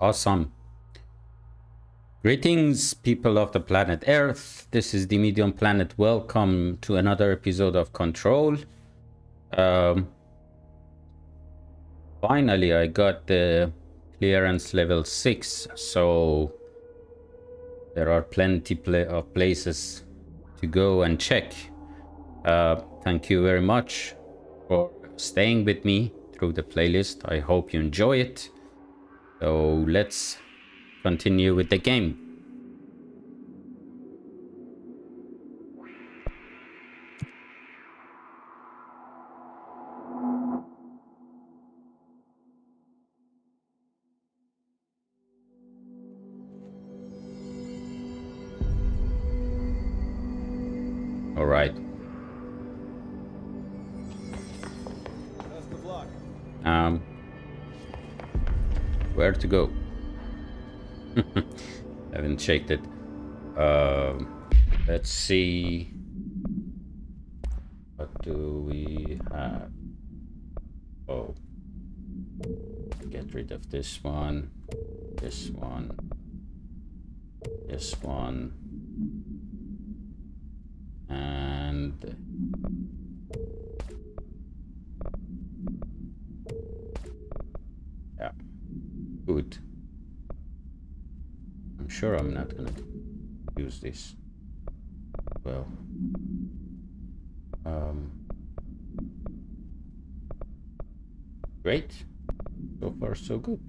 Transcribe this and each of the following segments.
Awesome. Greetings, people of the planet Earth. This is Dimidium Planet. Welcome to another episode of Control. Um, finally, I got the clearance level 6, so there are plenty of places to go and check. Uh, thank you very much for staying with me through the playlist. I hope you enjoy it. So let's continue with the game. Checked it. Um, let's see. What do we have? Oh, get rid of this one, this one, this one, not gonna use this. Well, um, great. So far, so good.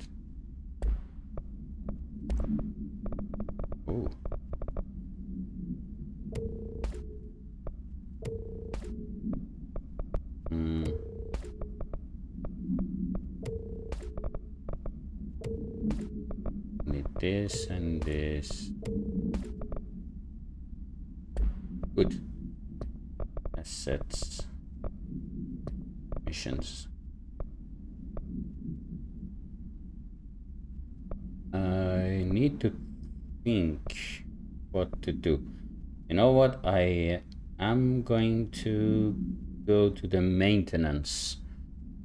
This and this. Good. Assets. Missions. I need to think what to do. You know what? I am going to go to the maintenance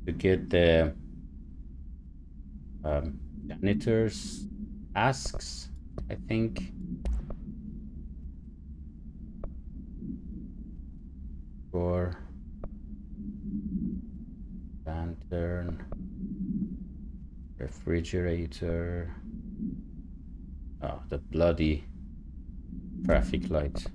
to get the um, janitor's asks, I think. For lantern, refrigerator. Oh, the bloody traffic light.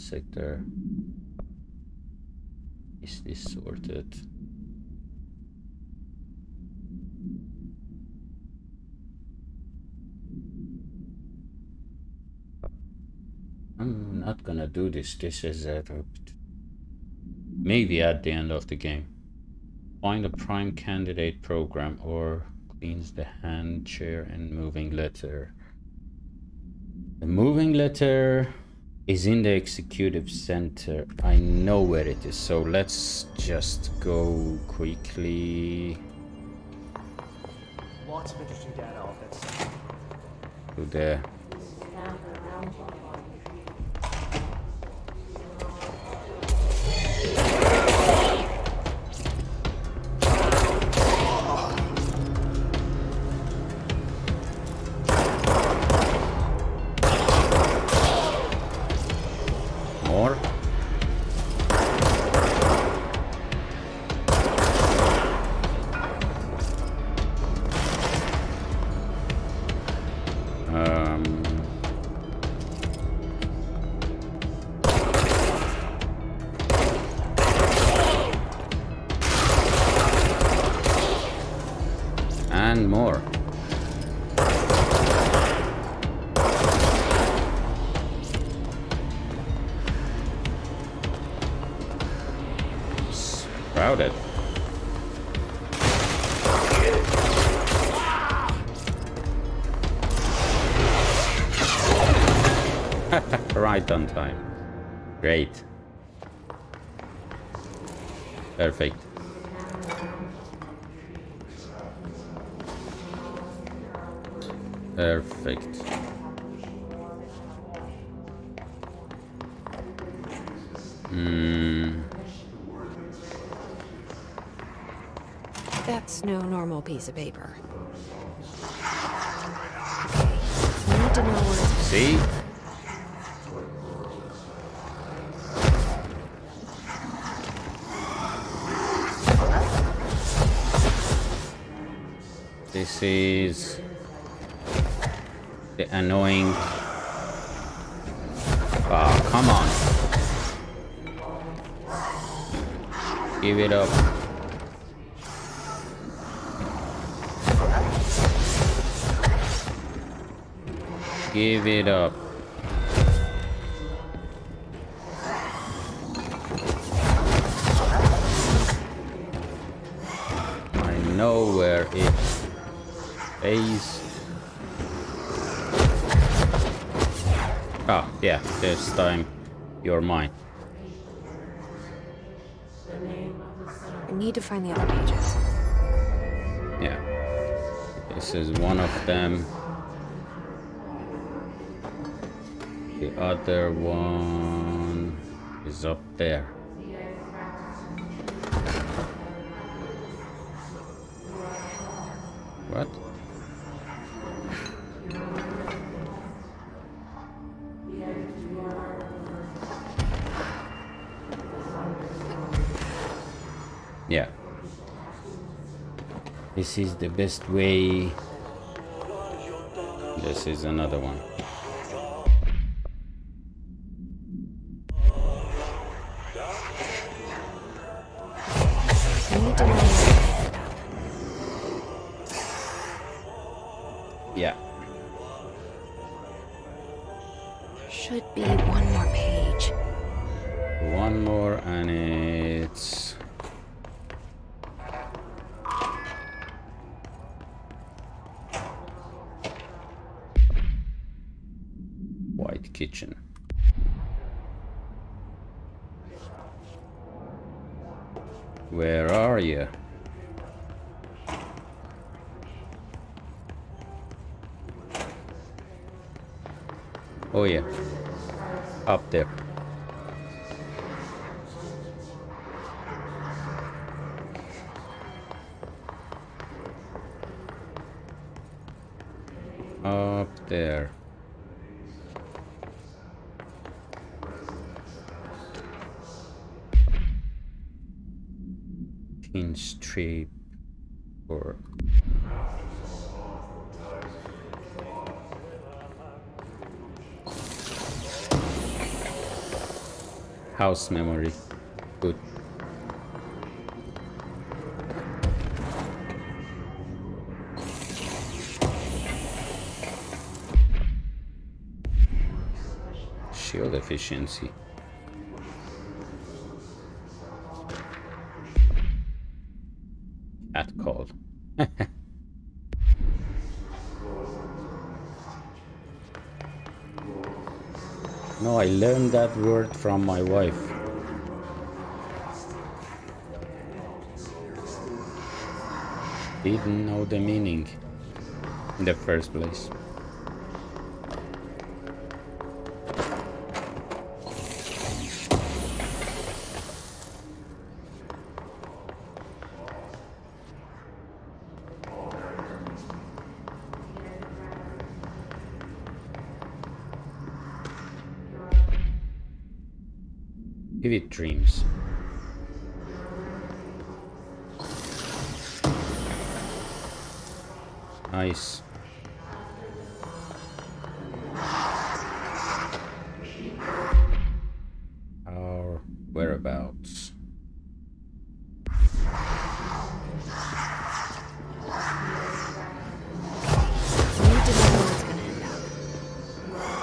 Sector is this sorted? I'm not gonna do this. This is a maybe at the end of the game. Find a prime candidate program or cleans the hand chair and moving letter. The moving letter is in the executive center. I know where it is so let's just go quickly. Lots of interesting data off that site. to the This is the annoying. Ah, come on. Give it up. Give it up. I know where it is. Ah, yeah, this time you're mine. I need to find the other pages. Yeah. This is one of them. The other one is up there. Is the best way. This is another one. Oh yeah. Up there. Up there. Pin strip or house memory. Good. Shield efficiency. Learned that word from my wife. Didn't know the meaning in the first place. Whereabouts.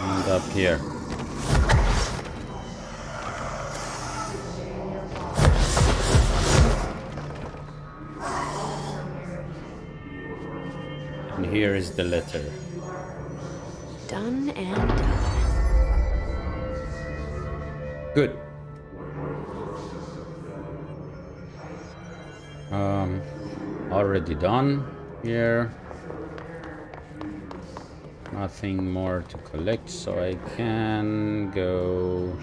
End. Up here. And here is the letter. Already done here. Nothing more to collect, so I can go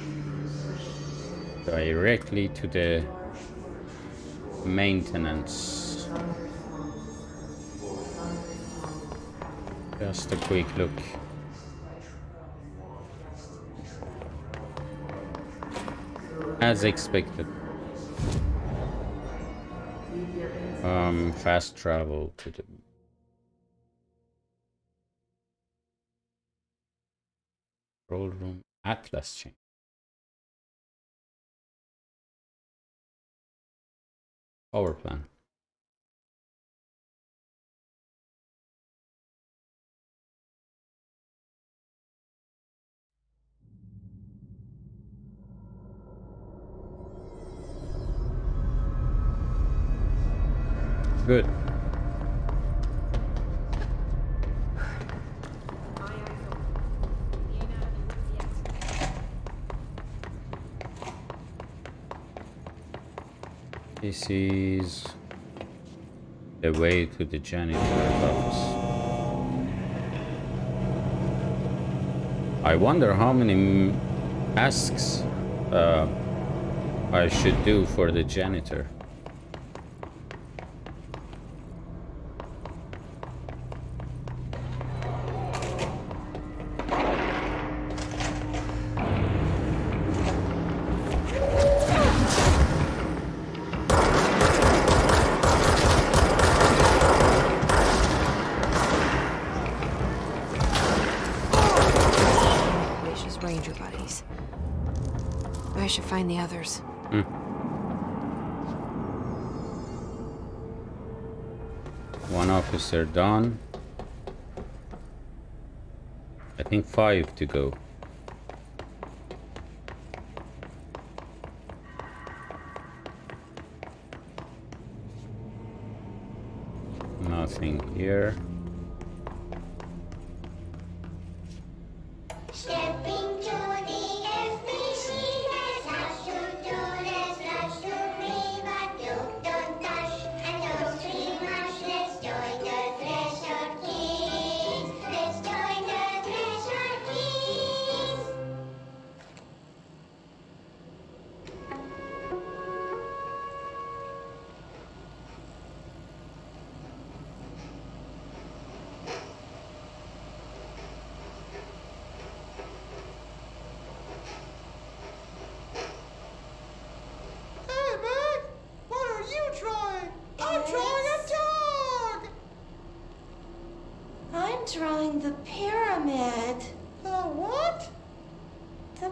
directly to the maintenance. Just a quick look. As expected. Um, fast travel to the control room atlas chain. Power plant. Good. This is the way to the janitor's office. I wonder how many asks uh, I should do for the janitor. One officer done. I think five to go. Nothing here.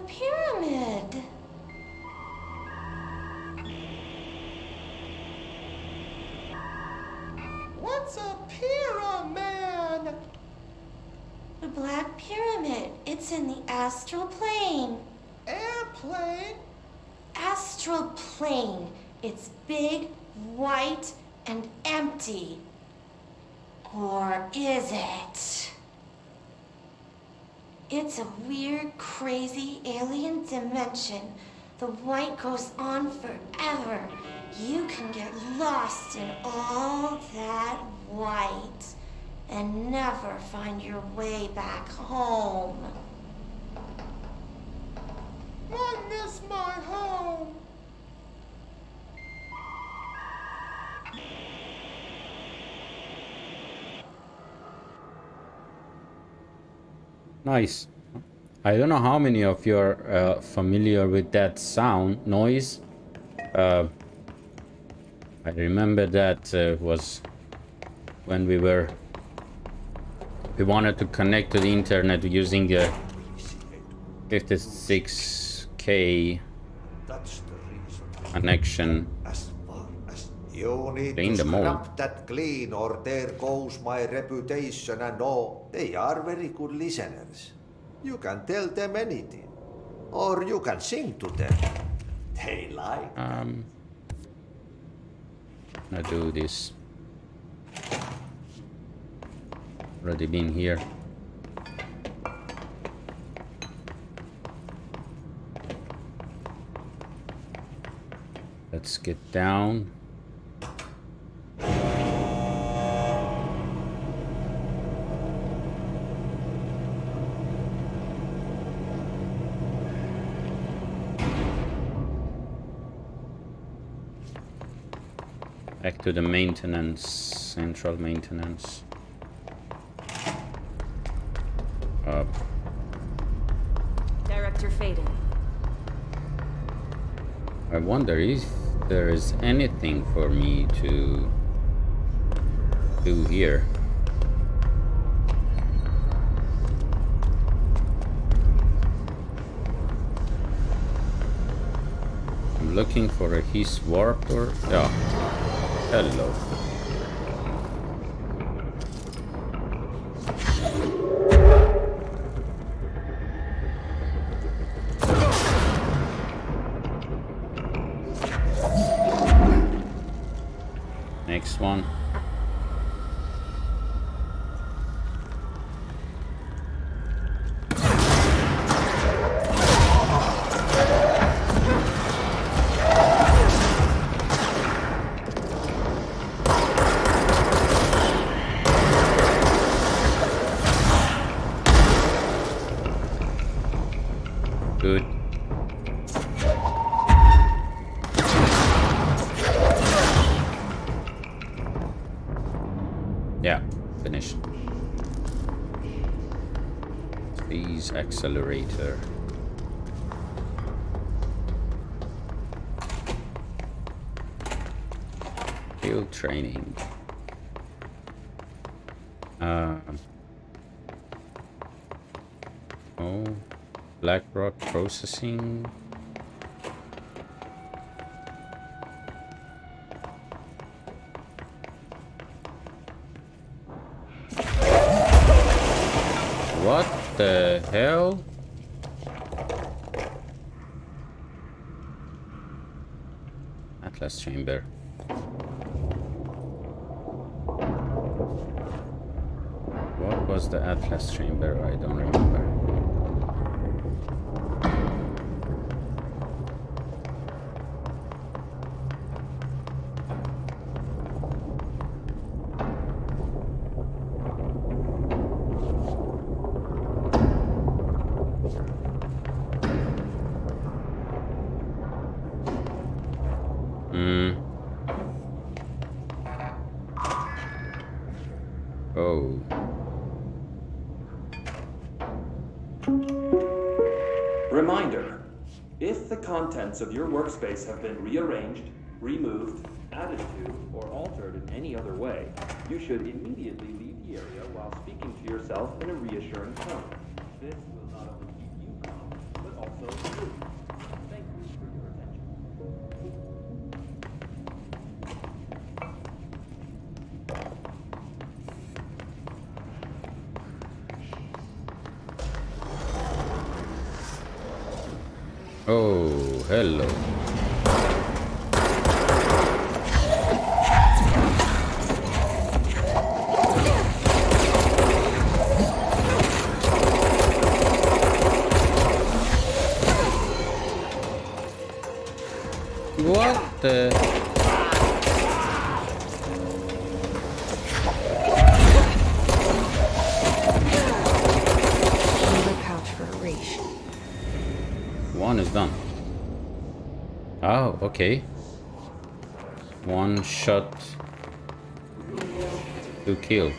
Pyramid. What's a pyramid? The Black Pyramid. It's in the astral plane. Airplane? Astral plane. It's big, white, and empty. Or is it? It's a weird, crazy alien dimension. The white goes on forever. You can get lost in all that white and never find your way back home. I miss my home. Nice. I don't know how many of you are uh, familiar with that sound noise. Uh, I remember that uh, was when we were we wanted to connect to the internet using the 56k That's the reason. connection. You need Clean to the scrap that clean, or there goes my reputation and all. They are very good listeners. You can tell them anything, or you can sing to them. They like. Um, gonna do this. Already been here. Let's get down. Back to the maintenance, central maintenance. Up. Director Faden. I wonder if there is anything for me to do here. I'm looking for a his warp or yeah. Hello. Processing. What the hell? Atlas chamber. What was the Atlas chamber? I don't remember. Contents of your workspace have been rearranged, removed, added to, or altered in any other way, you should immediately leave the area while speaking to yourself in a reassuring tone. This hello. What the? Another pouch for Arish. One is done. Oh, okay. One shot. Two kills.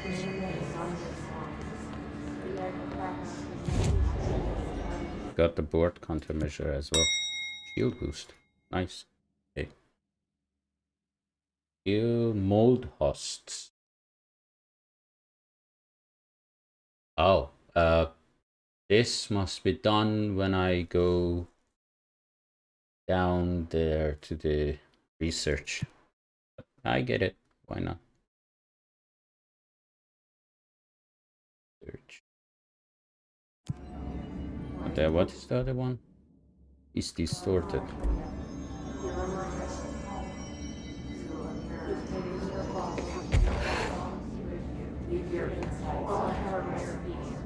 Got the board countermeasure as well. Shield boost. Nice. Okay. Kill mold hosts. Oh, uh, this must be done when I go down there to the research. I get it. Why not? Search. What is the other one? Is distorted.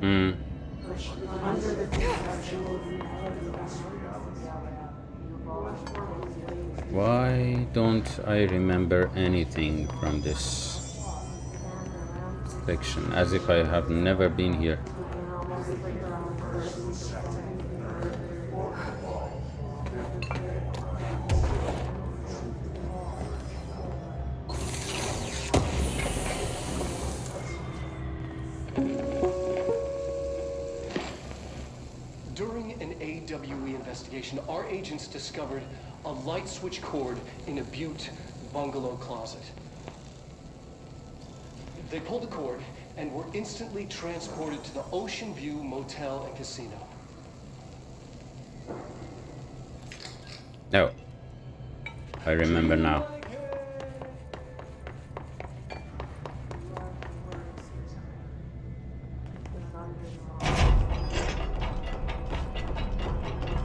Hmm. Why don't I remember anything from this section? As if I have never been here. During an AWE investigation, our agents discovered a light switch cord in a Butte bungalow closet. They pulled the cord and were instantly transported to the Ocean View Motel and Casino. No. I remember now.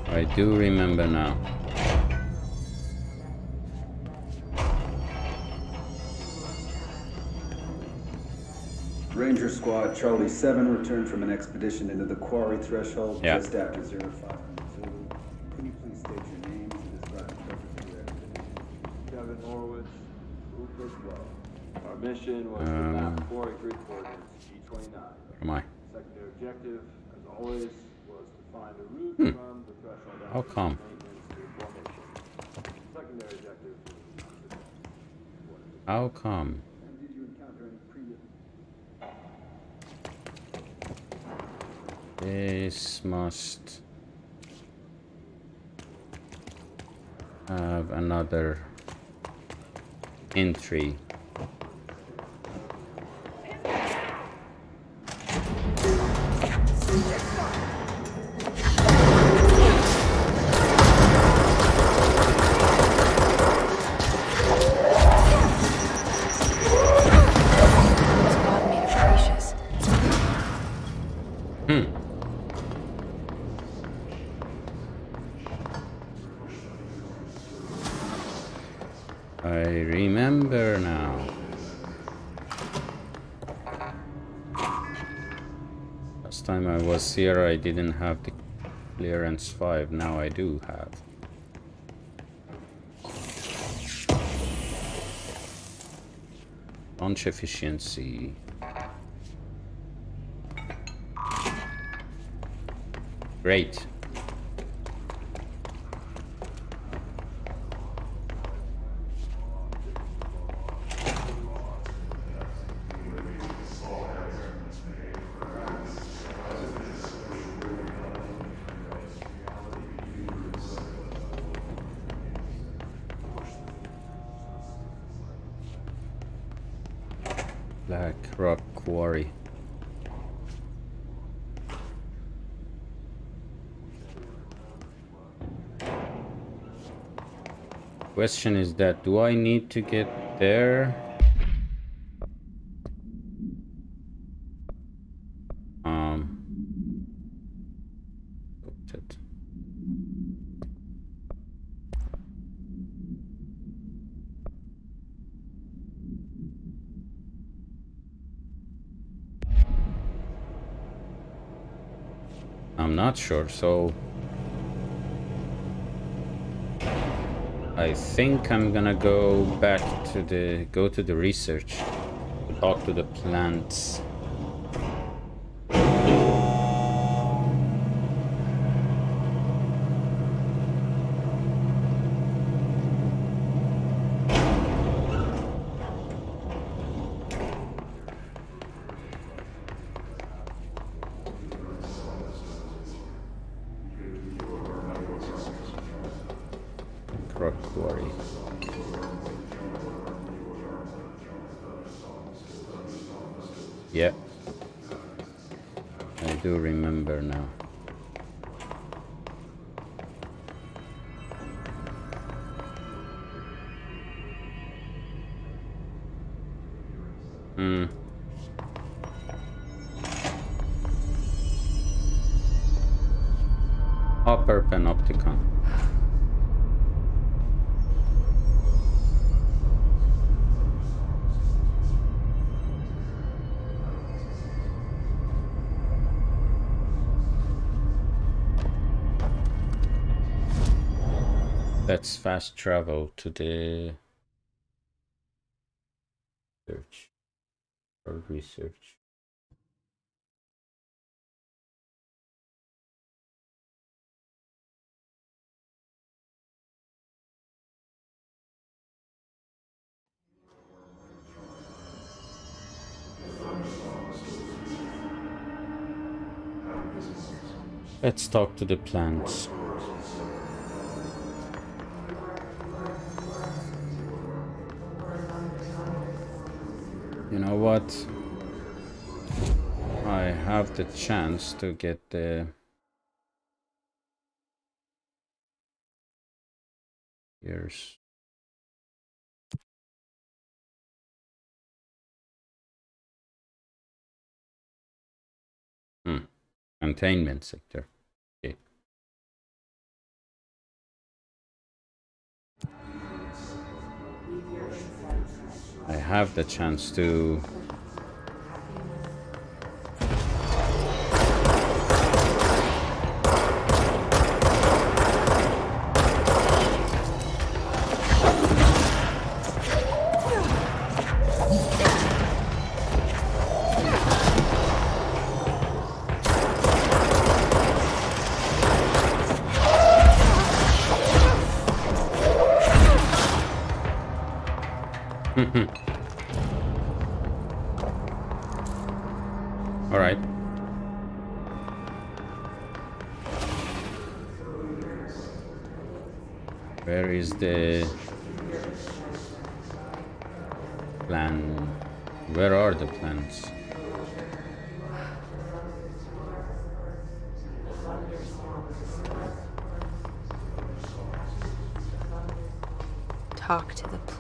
I do remember now. Squad Charlie 7 returned from an expedition into the quarry threshold Yeah. just after 0500 Zulu. Can you please state your names and describe the purpose of your expedition? Kevin Horowitz, Rufus Lowe. Our mission was to Um. map Quarry Creek coordinates G29. Am I? Secondary objective, as always, was to find a route Hmm. from the threshold How access come? maintenance to formation. Secondary objective was How come? And did you encounter any previous This must have another entry. Was here I didn't have the clearance 5, now I do have. Launch efficiency. Great. Question is that do I need to get there? Um. I'm not sure, so I think I'm gonna go back to the go to the research talk to the plants. Hmm. Upper Panopticon. Let's fast travel to the research Let's talk to the plants. You know what? Have the chance to get the Here's Hmm. Containment sector. Okay. I have the chance to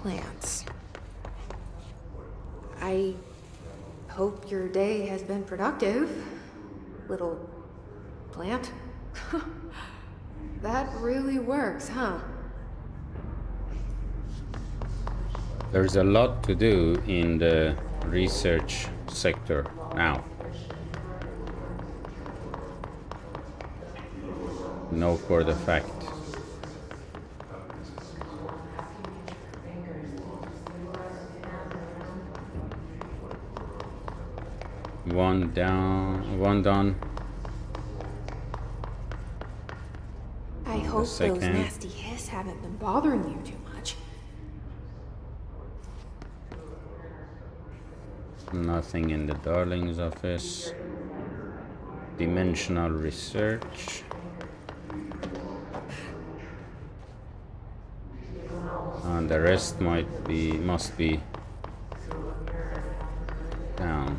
plants. I hope your day has been productive, little plant. that really works, huh? There's a lot to do in the research sector now. No for the fact. One down, one done. I hope those nasty hiss haven't been bothering you too much. Nothing in the Darling's office. Dimensional research. And the rest might be, must be down.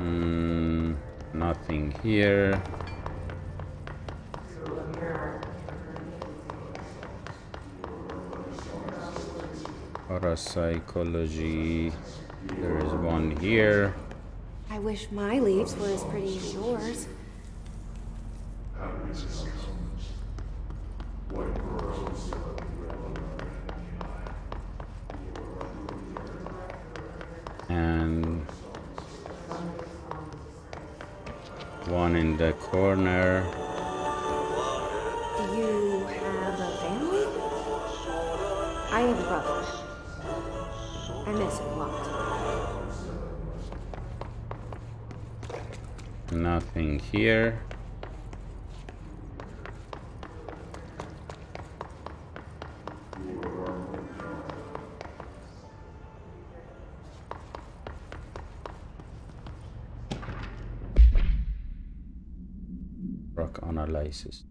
Mm, nothing here. Parapsychology. There is one here. I wish my leaves were as pretty as yours. Analysis.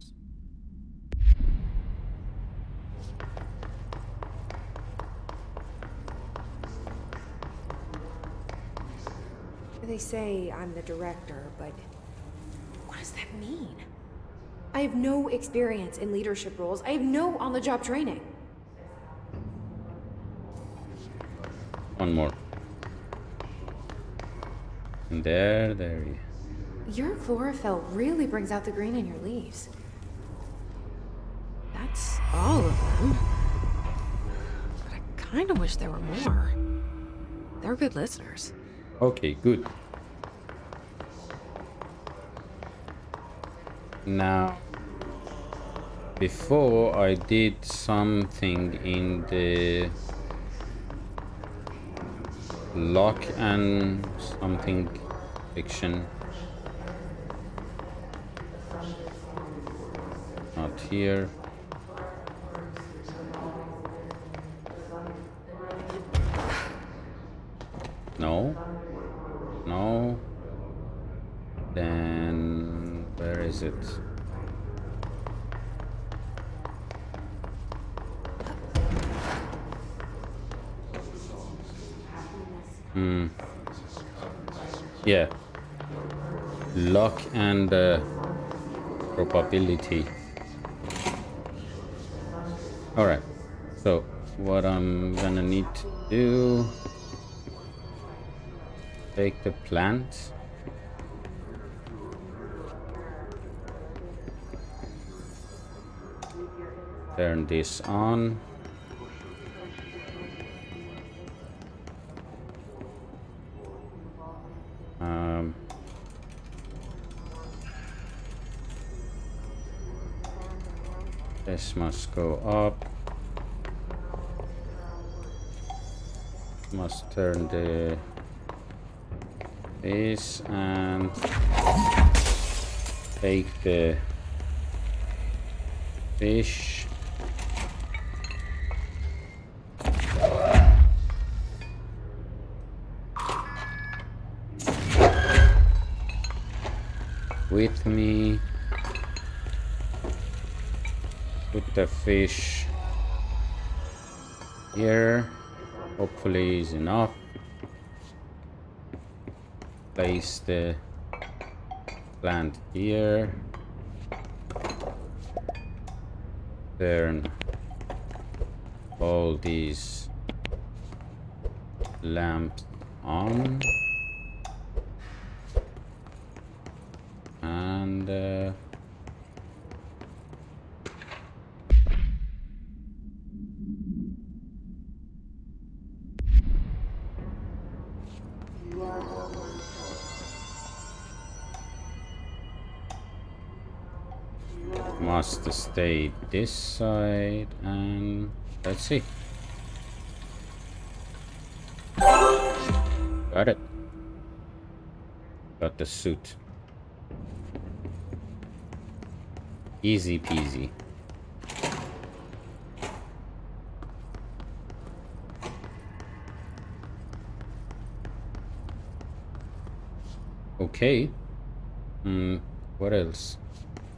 They say I'm the director, but what does that mean? I have no experience in leadership roles. I have no on-the-job training. One more. And there, there. You- Your chlorophyll really brings out the green in your leaves. That's all of them. But I kind of wish there were more. They're good listeners. Okay, good. Now, before I did something in the lock and something fiction. Not here. No. No. Then where is it? Hmm. Yeah. Luck and uh, probability. Alright. So, what I'm gonna need to do... Take the plant. Turn this on. Um, this must go up. Must turn the this and take the fish. with me. Put the fish here. Hopefully is enough. Place the plant here. Turn all these lamps on. Stay this side and let's see got it got the suit Easy peasy. Okay. Hmm, what else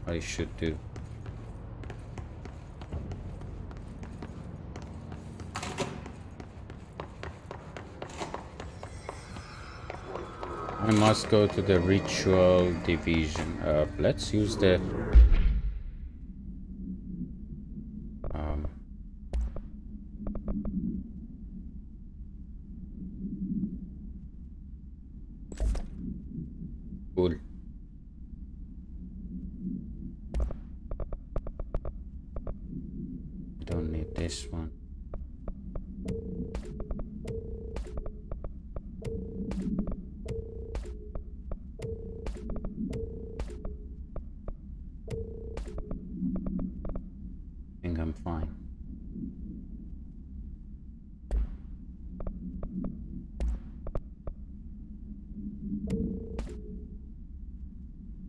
I should do? I must go to the ritual division. Uh, let's use the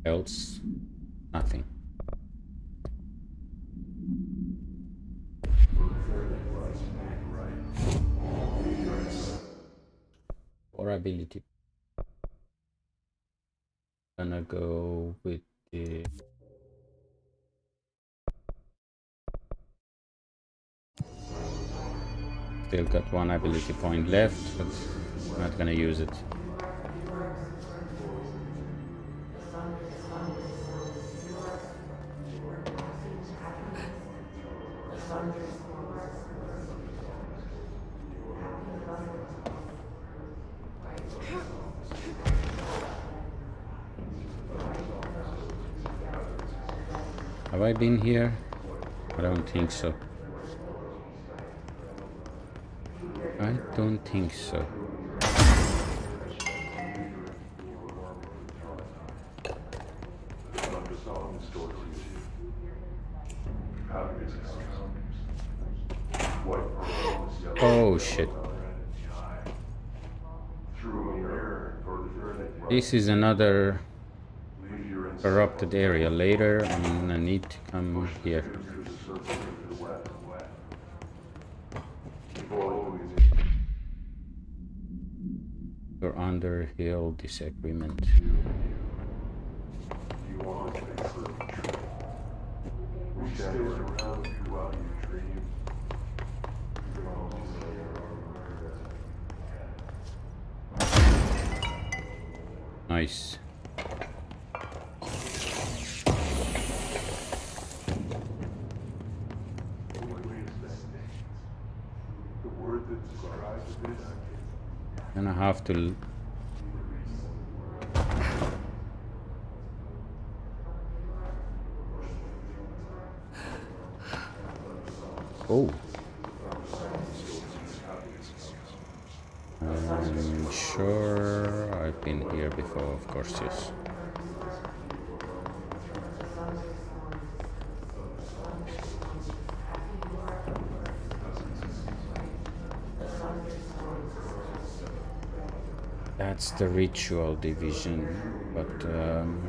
Else, nothing. Or ability. Gonna go with the Still got one ability point left, but not gonna use it. Here? I don't think so. I don't think so. Oh shit. This is another corrupted area. Later I'm gonna need to come here. You're under hill disagreement. And I have to. Oh. I'm sure I've been here before, of course, yes. That's the ritual division, but um,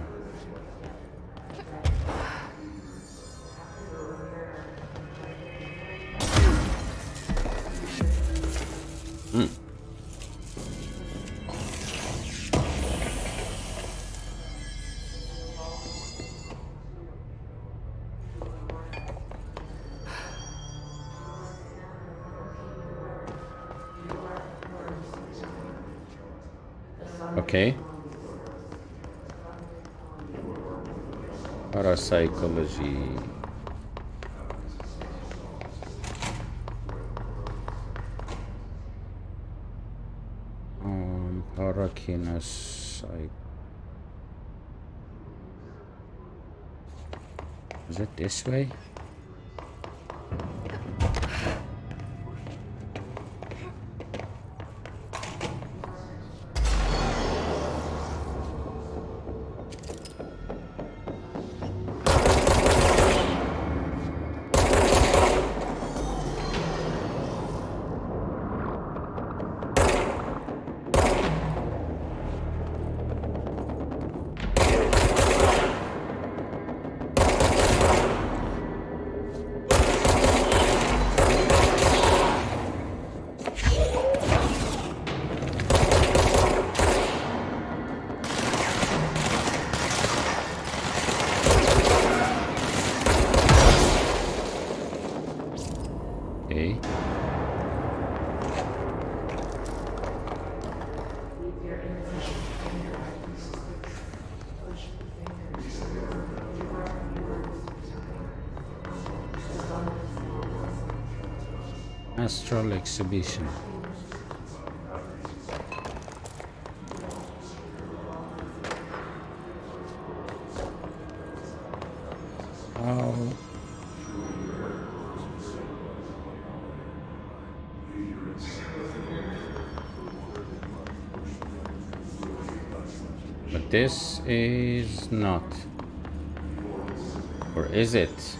Parapsychology. Um, parakinesis. Is it this way? Astral exhibition. Oh. But this is not. Or is it?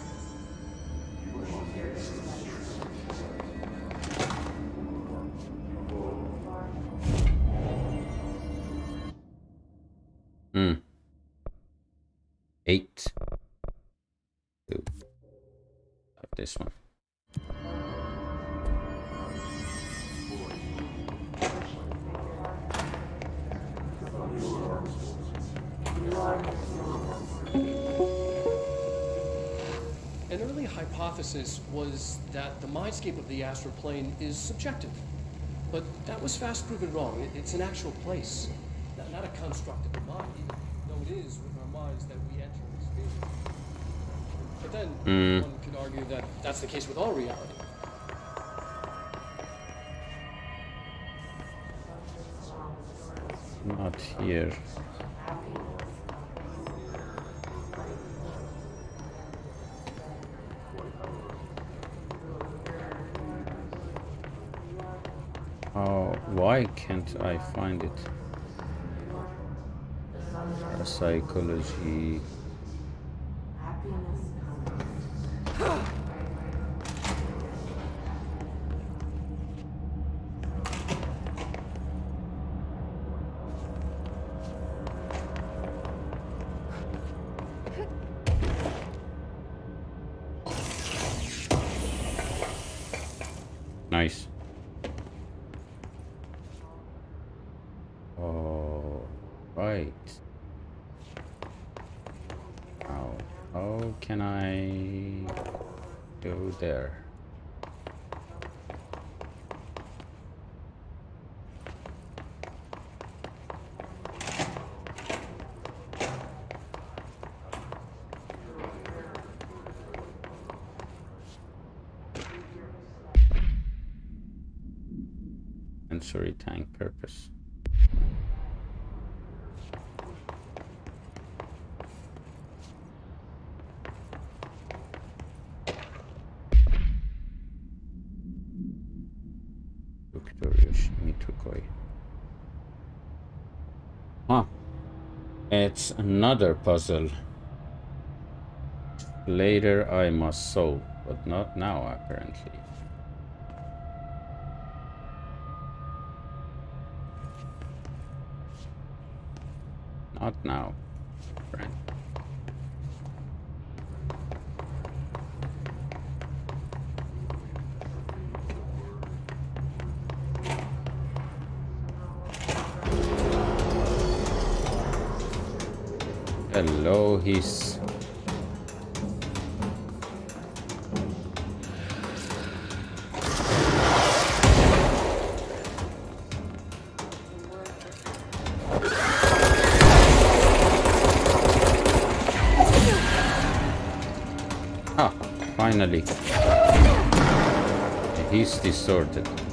Plane is subjective. But that was fast proven wrong. It- It's an actual place, not, not a construct of the mind, though it is with our minds that we enter and experience. But then, Mm. one could argue that that's the case with all reality. Not here. Can't I find it? Psychology. It's another puzzle. Later I must solve, but not now apparently. Not now, friend. Hello, he's Ah, finally. He's distorted.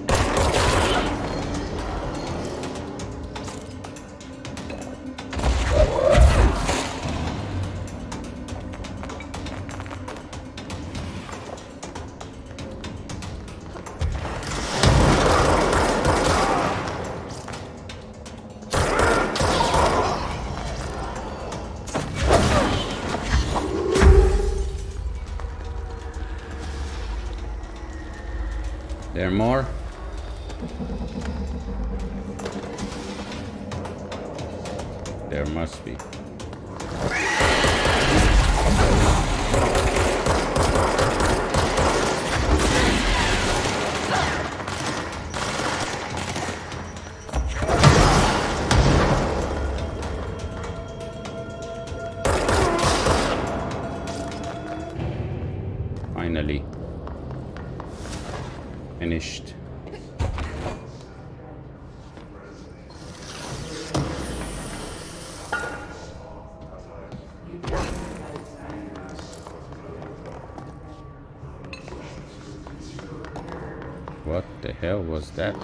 What the hell was that?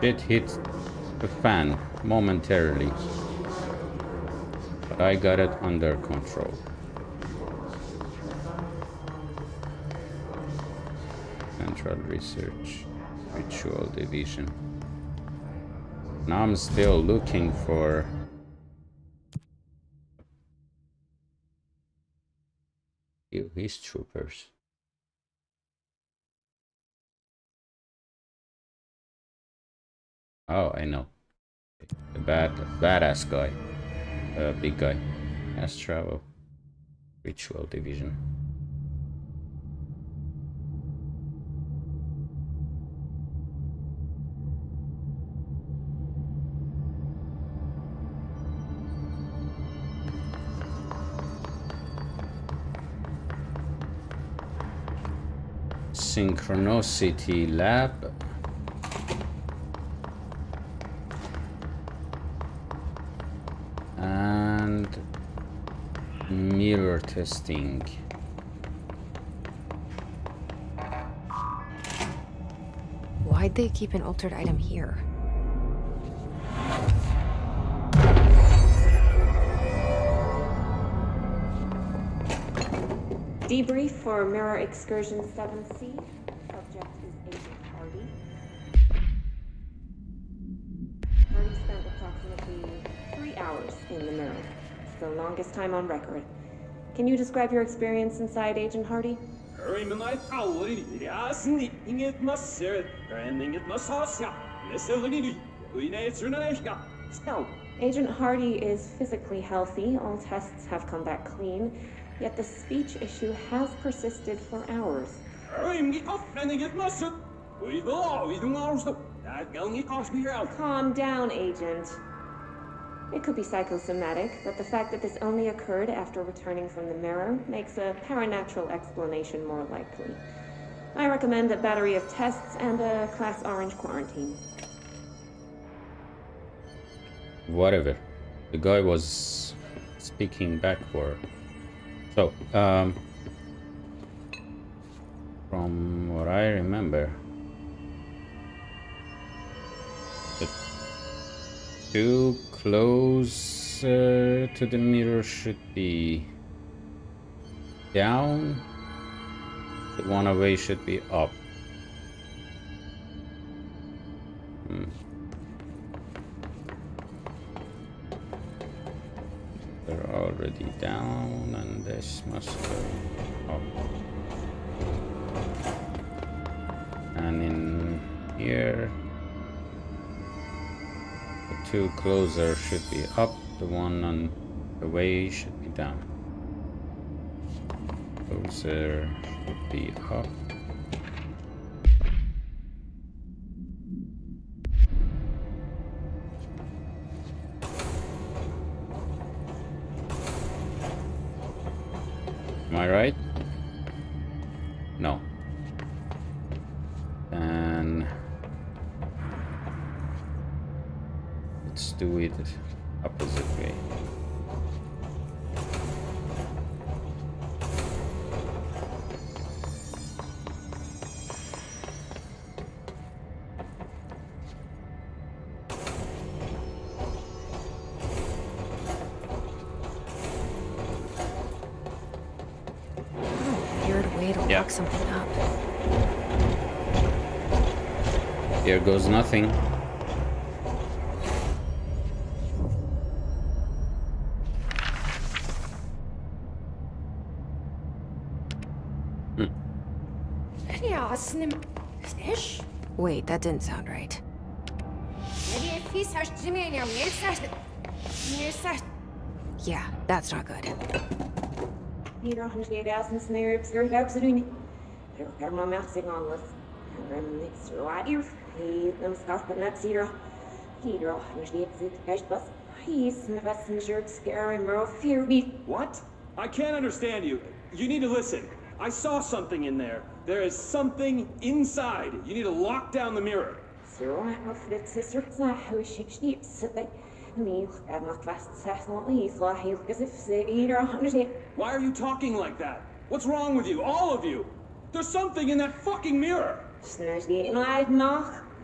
It hit the fan momentarily, but I got it under control. Central Research Ritual Division. Now I'm still looking for Hiss troopers. Oh, I know. The bad, badass guy. Uh, big guy. Has travel. Ritual division. Synchronicity lab. and mirror testing. Why'd they keep an altered item here? Debrief for Mirror Excursion 7C. Subject is Agent Hardy. Hardy spent approximately three hours in the mirror. It's the longest time on record. Can you describe your experience inside Agent Hardy? So, Agent Hardy is physically healthy. All tests have come back clean. Yet the speech issue has persisted for hours. Calm down, Agent. It could be psychosomatic, but the fact that this only occurred after returning from the mirror makes a paranatural explanation more likely. I recommend a battery of tests and a Class Orange quarantine. Whatever. The guy was speaking backward. So, um, from what I remember, the two closer to the mirror should be down. The one away should be up. Hmm. They're already down and this must go up. And in here, the two closer should be up, the one on the way should be down. Closer should be up. I right? No. And let's do it opposite way. Here nothing. Yeah, snim. Fish? Wait, that didn't sound right. Yeah, that's not good. Hydra, Husgegasen, Snare, Obscure, Absolutely. Herma Mercigonless. Remnix, Radius, he them scarf and that's Hydra. Hydra, Husgegasen, Hashbus. He's Scare, and Fear Beat. What? I can't understand you. You need to listen. I saw something in there. There is something inside. You need to lock down the mirror. Zero, not. Why are you talking like that? What's wrong with you? All of you? There's something in that fucking mirror.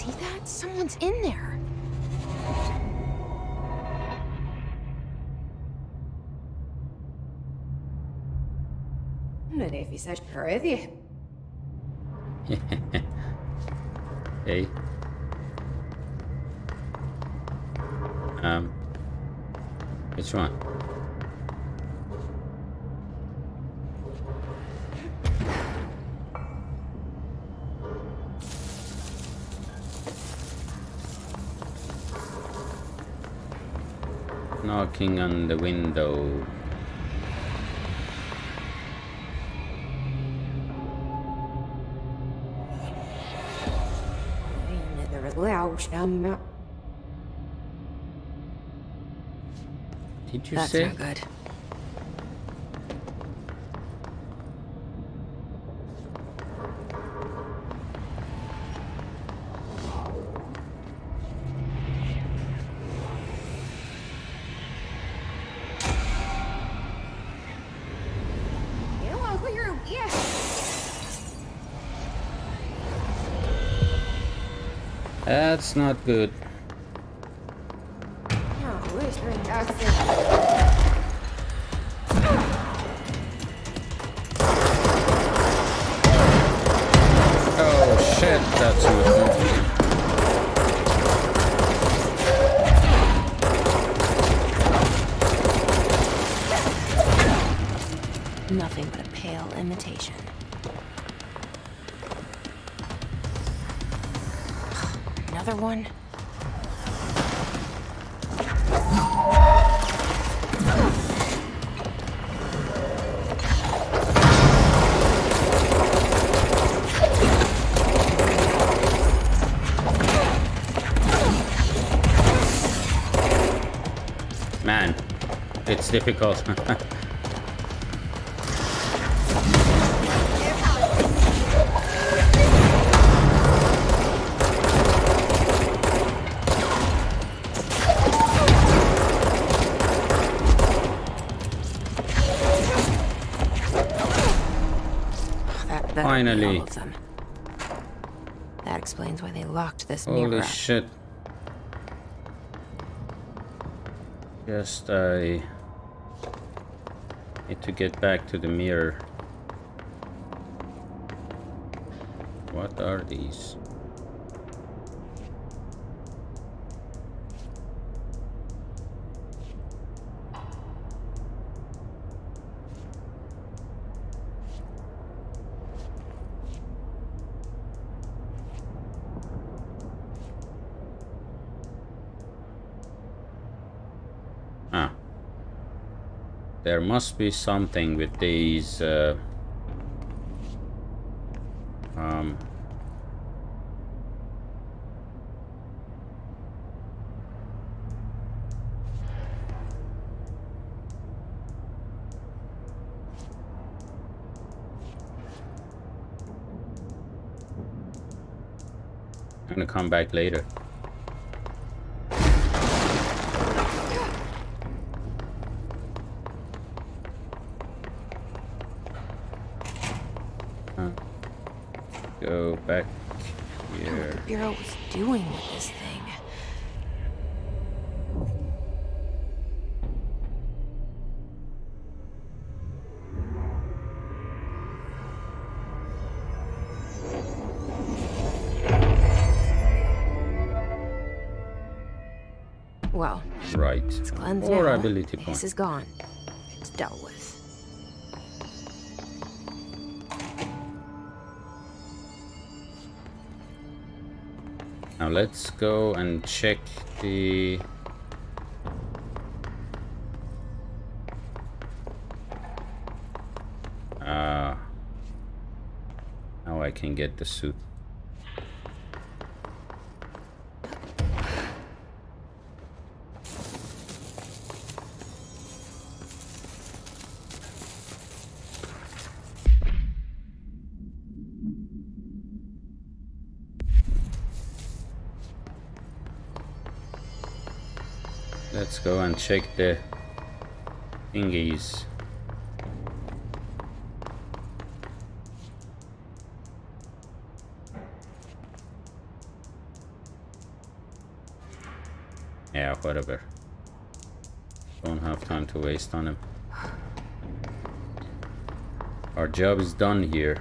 see that? Someone's in there. Men if he says Peruvian. hey. Um. Which one? Knocking on the window. Did you That's say? not good. That's not good. another one? Man, it's difficult. Finally. all of them. That explains why they locked this Holy mirror. up. shit. Just I need to get back to the mirror. What are these? Ah. There must be something with these uh, um I'm gonna come back later. Go back What here. the Bureau was doing with this thing. Well, Right. it's cleansed Or now. ability point. is gone. It's dealt with. Let's go and check the Ah. now I can get the suit. Check the thingies. Yeah, whatever. Don't have time to waste on him. Our job is done here.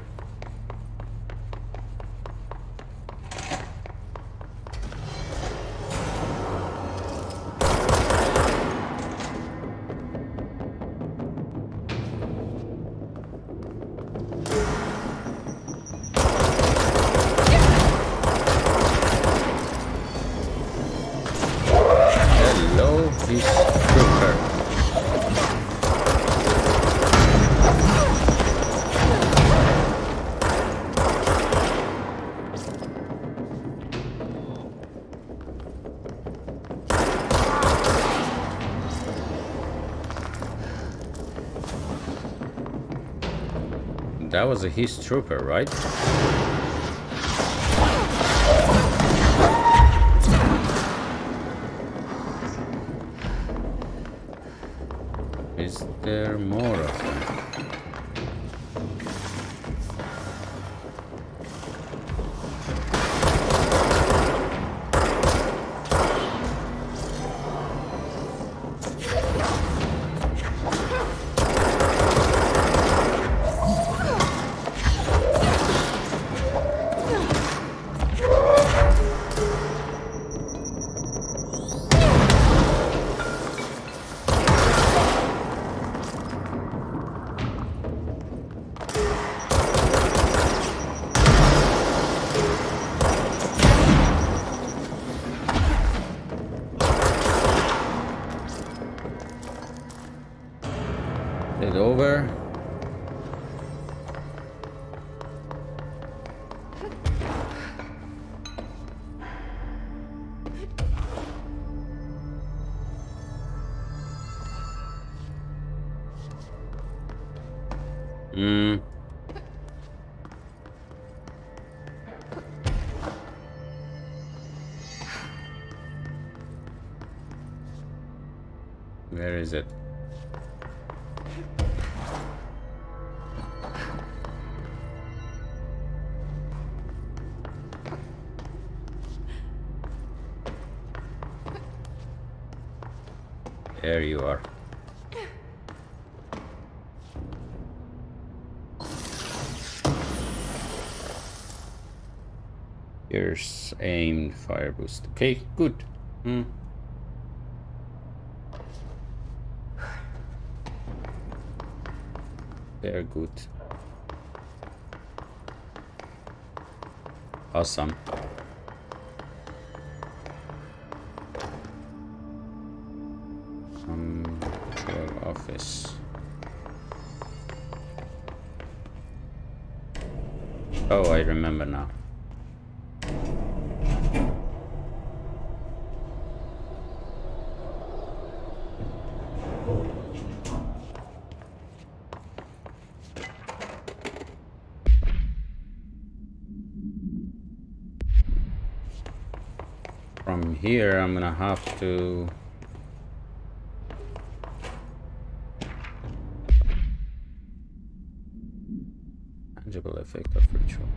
That was a Hiss trooper, right? Is it? There you are. Here's aimed fire boost. Okay, good. Hmm. Very good. Awesome. Some control office. Oh, I remember now. From here, I'm gonna have to tangible effect of ritual.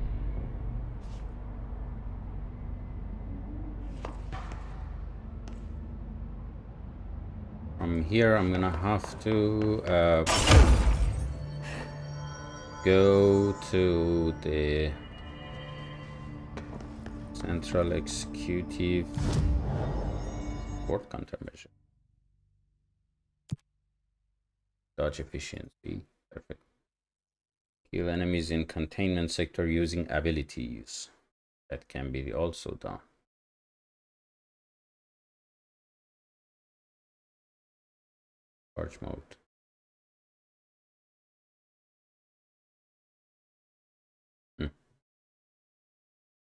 From here, I'm gonna have to uh, go to the central executive port countermeasure. Dodge efficiency, perfect. Kill enemies in containment sector using abilities. That can be also done. Charge mode. Hmm.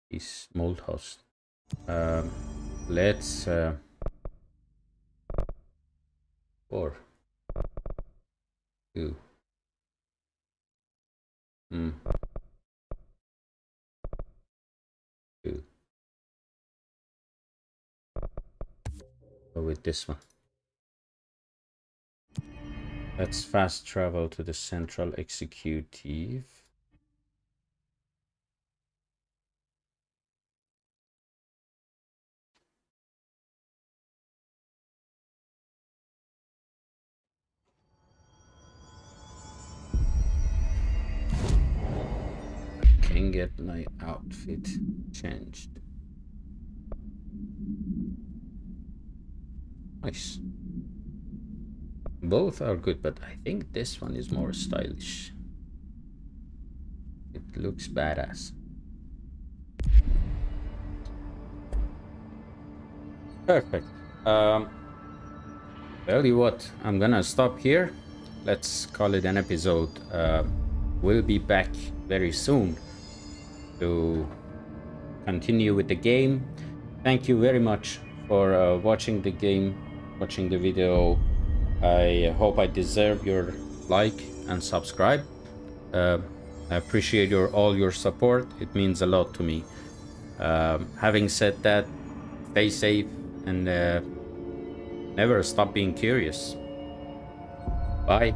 Is mold host. Um, let's uh, four, two. Hmm. Two. With this one. Let's fast travel to the central executive. Can get my outfit changed. Nice. Both are good, but I think this one is more stylish. It looks badass. Perfect. Um, well, you what? I'm gonna stop here. Let's call it an episode. Uh, we'll be back very soon to continue with the game. Thank you very much for uh, watching the game, watching the video. I hope I deserve your like and subscribe. Uh, I appreciate your all your support. It means a lot to me. Um, having said that, stay safe and uh, never stop being curious. Bye.